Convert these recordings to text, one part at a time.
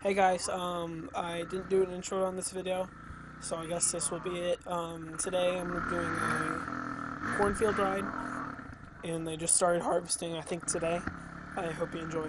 Hey guys, um, I didn't do an intro on this video, so I guess this will be it. Um, today I'm doing a cornfield ride, and they just started harvesting, I think, today. I hope you enjoy.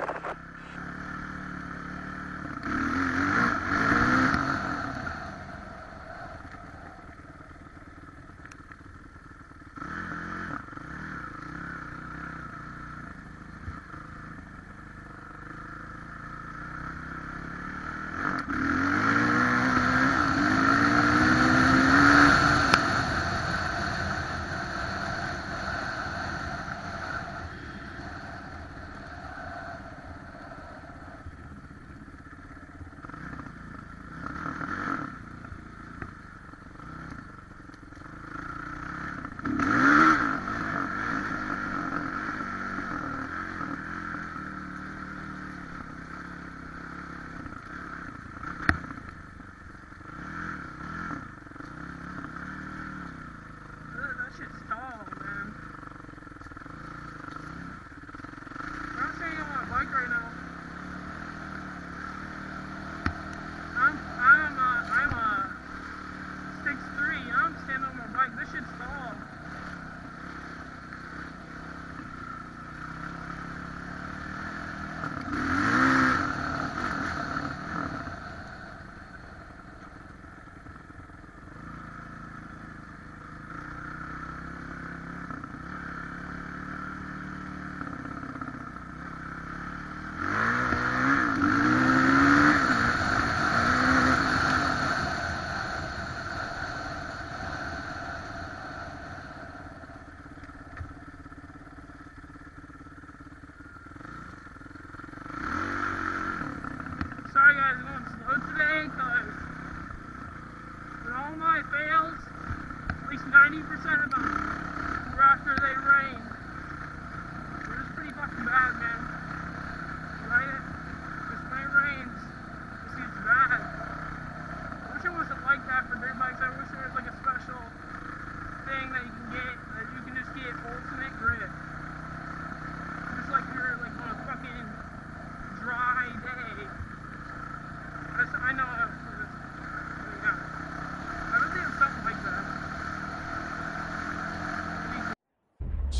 today because with all my fails, at least 90% of them were after they rained.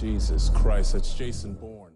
Jesus Christ, that's Jason Bourne.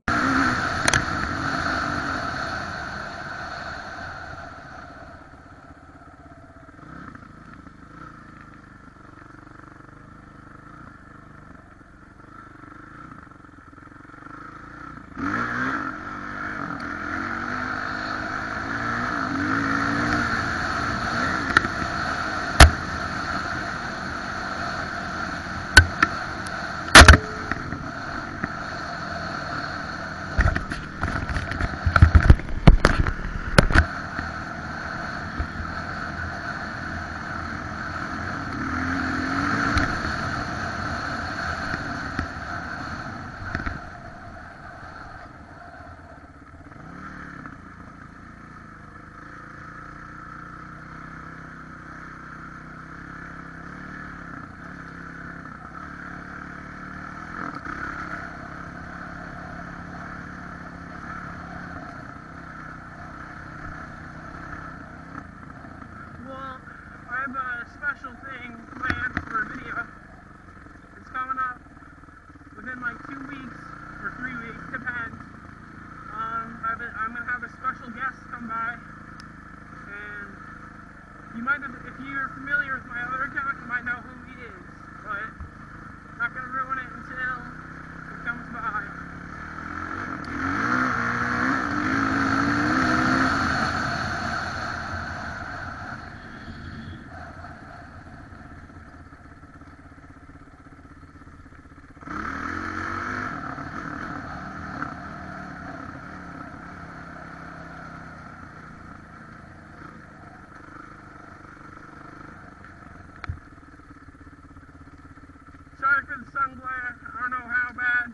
Sun. I don't know how bad.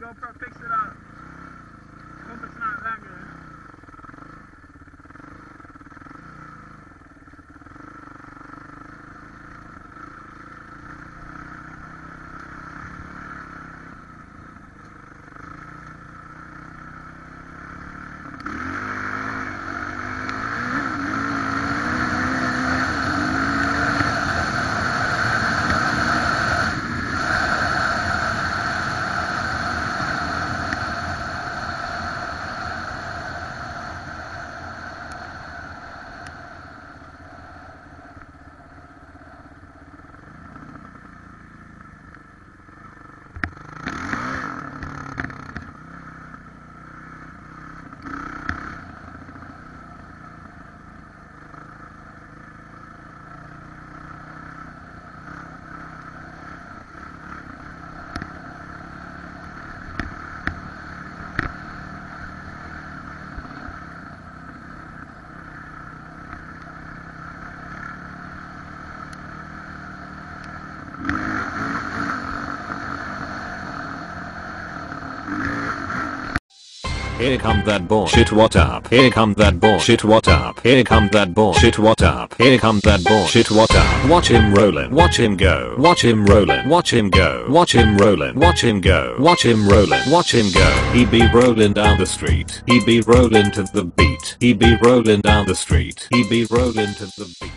GoPro picks it up. Hope it's not that good. Here come that bullshit what up? Here come that bullshit what up? Here come that bullshit what up? Here come that bullshit what up? Watch him rollin' Watch him go. Watch him rollin' Watch him go. Watch him rollin' Watch him go. Watch him rollin' Watch him go. He be rollin' down the street. He be rollin' to the beat. He be rollin' down the street. He be rollin' to the beat